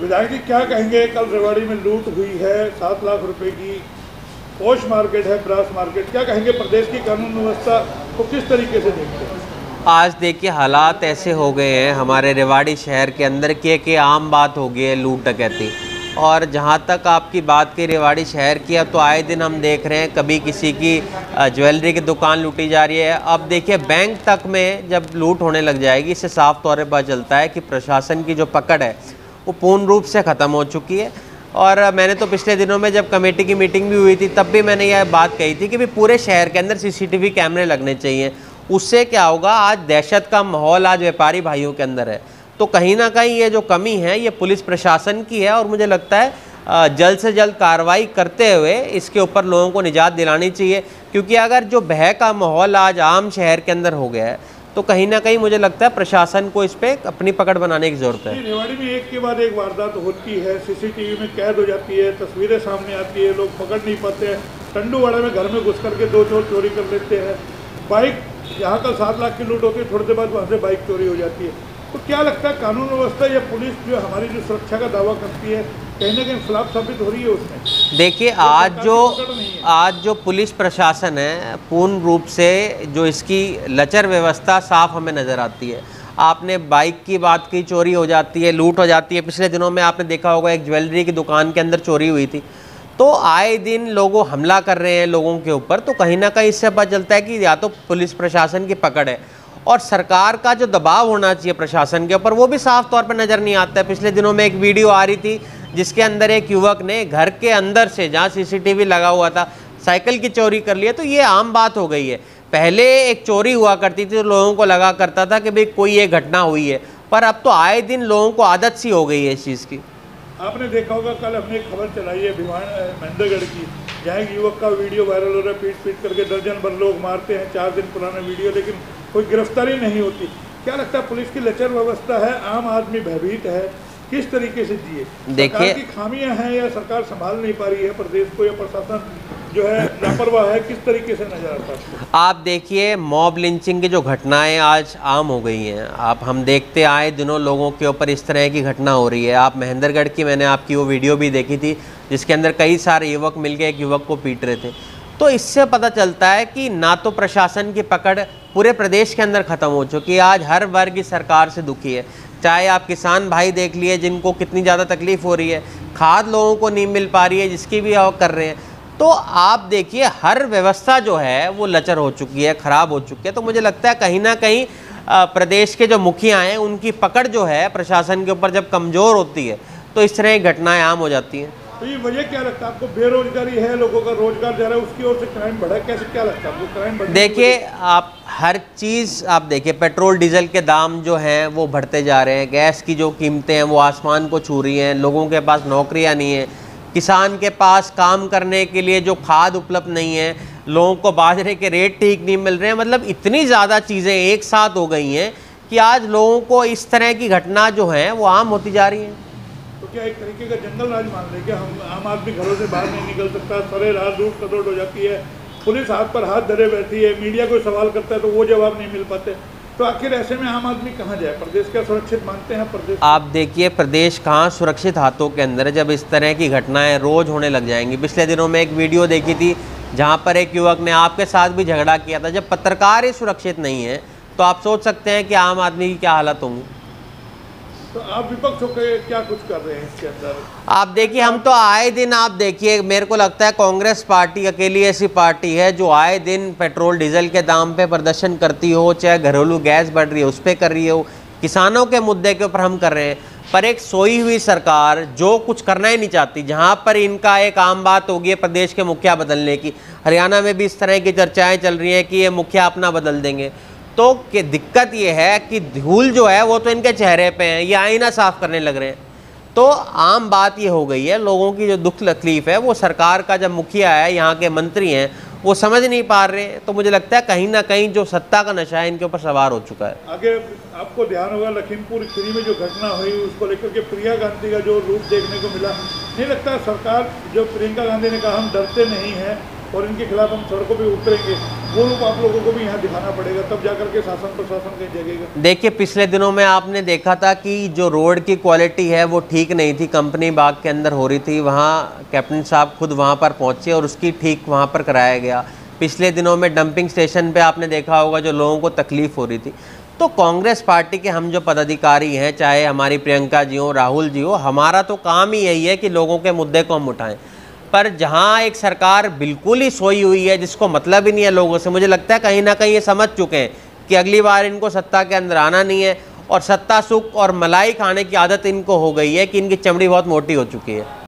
विधायक जी, क्या कहेंगे? कल रेवाड़ी में लूट हुई है, सात लाख रुपए की पोश मार्केट है, ब्रास मार्केट। क्या कहेंगे? प्रदेश की कानून व्यवस्था को किस तरीके से देखते हैं? आज देखिए, हालात ऐसे हो गए हैं। हमारे रेवाड़ी शहर के अंदर के कि आम बात हो गई है लूट डकैती। और जहाँ तक आपकी बात की रेवाड़ी शहर की, अब तो आए दिन हम देख रहे हैं, कभी किसी की ज्वेलरी की दुकान लूटी जा रही है। अब देखिए, बैंक तक में जब लूट होने लग जाएगी, इससे साफ़ तौर पर चलता है कि प्रशासन की जो पकड़ है वो पूर्ण रूप से ख़त्म हो चुकी है। और मैंने तो पिछले दिनों में जब कमेटी की मीटिंग भी हुई थी, तब भी मैंने यह बात कही थी कि भी पूरे शहर के अंदर सीसीटीवी कैमरे लगने चाहिए। उससे क्या होगा, आज दहशत का माहौल आज व्यापारी भाइयों के अंदर है। तो कहीं ना कहीं ये जो कमी है, ये पुलिस प्रशासन की है और मुझे लगता है जल्द से जल्द कार्रवाई करते हुए इसके ऊपर लोगों को निजात दिलानी चाहिए। क्योंकि अगर जो भय का माहौल आज आम शहर के अंदर हो गया है तो कहीं ना कहीं मुझे लगता है प्रशासन को इस पर अपनी पकड़ बनाने की ज़रूरत है। रेवाड़ी में एक के बाद एक वारदात होती है, सीसीटीवी में कैद हो जाती है, तस्वीरें सामने आती है, लोग पकड़ नहीं पाते हैं। टंडूवाड़ा में घर में घुस करके दो चोर चोरी कर लेते हैं। बाइक, यहाँ का सात लाख की लूट होती है, थोड़ी देर बाद वहाँ से बाइक चोरी हो जाती है। तो क्या लगता है कानून व्यवस्था या पुलिस जो हमारी जो सुरक्षा का दावा करती है, कहीं ना कहीं खिलाफ साबित हो रही है उसमें? देखिए, आज जो आज जो पुलिस प्रशासन है, पूर्ण रूप से जो इसकी लचर व्यवस्था साफ़ हमें नज़र आती है। आपने बाइक की बात की, चोरी हो जाती है, लूट हो जाती है। पिछले दिनों में आपने देखा होगा, एक ज्वेलरी की दुकान के अंदर चोरी हुई थी। तो आए दिन लोगों हमला कर रहे हैं लोगों के ऊपर तो कहीं ना कहीं इससे पता चलता है कि या तो पुलिस प्रशासन की पकड़ है। और सरकार का जो दबाव होना चाहिए प्रशासन के ऊपर, वो भी साफ़ तौर पर नज़र नहीं आता है। पिछले दिनों में एक वीडियो आ रही थी जिसके अंदर एक युवक ने घर के अंदर से, जहाँ सीसीटीवी लगा हुआ था, साइकिल की चोरी कर लिया। तो ये आम बात हो गई है। पहले एक चोरी हुआ करती थी तो लोगों को लगा करता था कि भाई कोई ये घटना हुई है। पर अब तो आए दिन लोगों को आदत सी हो गई है इस चीज़ की। आपने देखा होगा, कल हमने खबर चलाई है भिवान महेंद्रगढ़ की। जहाँ एक युवक का वीडियो वायरल हो रहा है पीट पीट करके दर्जन भर लोग मारते हैं, चार दिन पुराना वीडियो, लेकिन कोई गिरफ्तारी नहीं होती। क्या लगता है, पुलिस की लचर व्यवस्था है? आम आदमी भयभीत है। किस तरीके से जिए? देखिए की खामियाँ हैं या सरकार संभाल नहीं पा रही है प्रदेश को या प्रशासन जो है लापरवाह है किस तरीके से नज़र आता है? आप देखिए मॉब लिंचिंग की जो घटनाएँ आज आम हो गई हैं। आप हम देखते आए दिनों लोगों के ऊपर इस तरह की घटना हो रही है। आप महेंद्रगढ़ की मैंने आपकी वो वीडियो भी देखी थी जिसके अंदर कई सारे युवक मिल के एक युवक को पीट रहे थे। तो इससे पता चलता है कि ना तो प्रशासन की पकड़ पूरे प्रदेश के अंदर ख़त्म हो चुकी है। आज हर वर्ग इस सरकार से दुखी है। चाहे आप किसान भाई देख लिए जिनको कितनी ज़्यादा तकलीफ़ हो रही है, खाद लोगों को नहीं मिल पा रही है, जिसकी भी आप कर रहे हैं तो आप देखिए हर व्यवस्था जो है वो लचर हो चुकी है, ख़राब हो चुकी है। तो मुझे लगता है कहीं ना कहीं प्रदेश के जो मुखिया हैं, उनकी पकड़ जो है प्रशासन के ऊपर जब कमज़ोर होती है तो इस तरह की घटनाएँ आम हो जाती हैं। तो ये वजह क्या लगता है? आपको बेरोजगारी है लोगों का रोज़गार जा रहा है उसकी ओर से क्राइम बढ़ा कैसे क्या लगता है आपको? क्राइम बढ़ा देखिए आप हर चीज़ आप देखिए पेट्रोल डीजल के दाम जो हैं वो बढ़ते जा रहे हैं। गैस की जो कीमतें हैं वो आसमान को छू रही हैं। लोगों के पास नौकरियाँ नहीं हैं। किसान के पास काम करने के लिए जो खाद उपलब्ध नहीं है लोगों को बाजरे के रेट ठीक नहीं मिल रहे हैं। मतलब इतनी ज़्यादा चीज़ें एक साथ हो गई हैं कि आज लोगों को इस तरह की घटना जो है वो आम होती जा रही हैं। क्या एक तरीके का जंगल राज मान लें कि हम आम आदमी घरों से बाहर नहीं निकल सकता, सरे रात लूट कदोट हो जाती है, पुलिस हाथ पर हाथ धरे बैठी है, मीडिया कोई सवाल करता है तो वो जवाब नहीं मिल पाते। तो आखिर ऐसे में आम आदमी कहाँ जाए? प्रदेश क्या सुरक्षित मानते हैं प्रदेश? आप देखिए, प्रदेश कहाँ सुरक्षित हाथों के अंदर जब इस तरह की घटनाएँ रोज होने लग जाएँगी। पिछले दिनों में एक वीडियो देखी थी, जहाँ पर एक युवक ने आपके साथ भी झगड़ा किया था। जब पत्रकार ही सुरक्षित नहीं है तो आप सोच सकते हैं कि आम आदमी की क्या हालत होंगी। तो आप विपक्ष होकर क्या कुछ कर रहे हैं इसके अंदर? आप देखिए, हम तो आए दिन आप देखिए, मेरे को लगता है कांग्रेस पार्टी, अकेली ऐसी पार्टी है जो आए दिन पेट्रोल, डीजल के दाम पे प्रदर्शन करती हो, चाहे घरेलू गैस बढ़ रही है, उस पर कर रही हो। किसानों के मुद्दे के ऊपर हम कर रहे हैं, पर एक सोई हुई सरकार जो कुछ करना ही नहीं चाहती, जहाँ पर इनका एक आम बात होगी प्रदेश के मुखिया बदलने की। हरियाणा में भी इस तरह की चर्चाएँ चल रही हैं कि ये मुखिया अपना बदल देंगे। तो कि दिक्कत ये है कि धूल जो है, वो तो इनके चेहरे पे है, ये आईना साफ़ करने लग रहे हैं। तो आम बात ये हो गई है, लोगों की जो दुख तकलीफ़ है, वो सरकार का जब मुखिया है, यहाँ के मंत्री हैं, वो समझ नहीं पा रहे हैं। तो मुझे लगता है कहीं ना कहीं जो सत्ता का नशा है, इनके ऊपर सवार हो चुका है। आगे आपको ध्यान होगा, लखीमपुर खीरी में जो घटना हुई, उसको लेकर के प्रिया गांधी का जो रूप देखने को मिला, नहीं लगता सरकार, जो प्रियंका गांधी ने कहा, हम डरते नहीं हैं और इनके खिलाफ हम सड़कों पर उतरेंगे। वो आप लोगों को भी यहाँ दिखाना पड़ेगा, तब शासन प्रशासन देखिए, पिछले दिनों में आपने देखा था कि जो रोड की क्वालिटी है, वो ठीक नहीं थी। कंपनी बाग के अंदर हो रही थी, वहाँ कैप्टन साहब खुद वहाँ पर पहुँचे और उसकी ठीक वहाँ पर कराया गया। पिछले दिनों में डंपिंग स्टेशन पे आपने देखा होगा, जो लोगों को तकलीफ़ हो रही थी। तो कांग्रेस पार्टी के हम जो पदाधिकारी हैं, चाहे हमारी प्रियंका जी हो, राहुल जी हो, हमारा तो काम ही यही है कि लोगों के मुद्दे को हम उठाएँ। पर जहाँ एक सरकार बिल्कुल ही सोई हुई है, जिसको मतलब ही नहीं है लोगों से, मुझे लगता है कहीं ना कहीं ये समझ चुके हैं कि अगली बार इनको सत्ता के अंदर आना नहीं है और सत्ता सुख और मलाई खाने की आदत इनको हो गई है कि इनकी चमड़ी बहुत मोटी हो चुकी है।